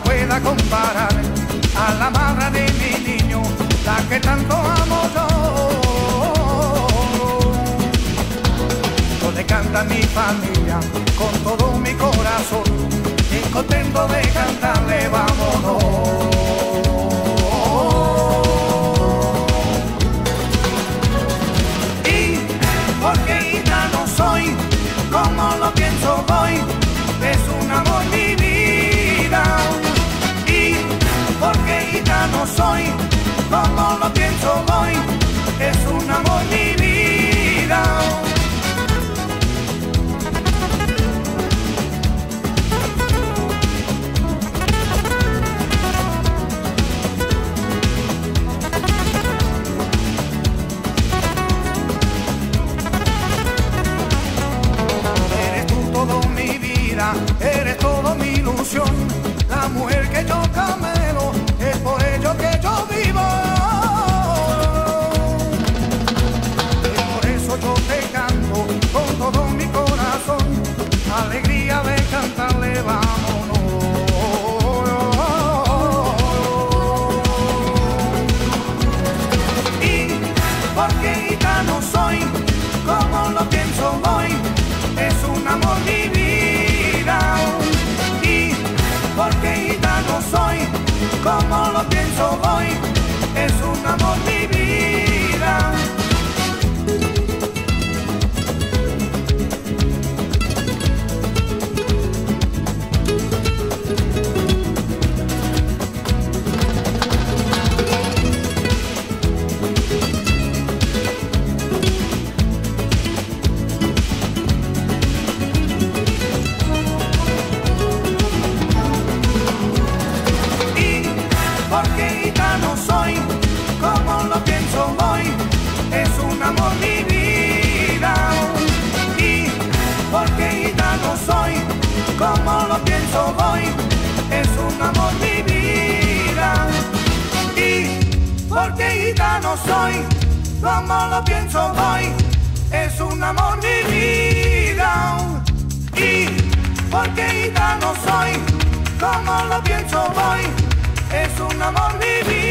pueda comparar a la madre de mi niño, la que tanto amo yo. Yo le canto a mi familia con todo mi corazón, y contento de cantarle, vámonos. como lo pienso hoy, es un amor vivido. Y porque gitano soy, como lo pienso hoy, es un amor vivido.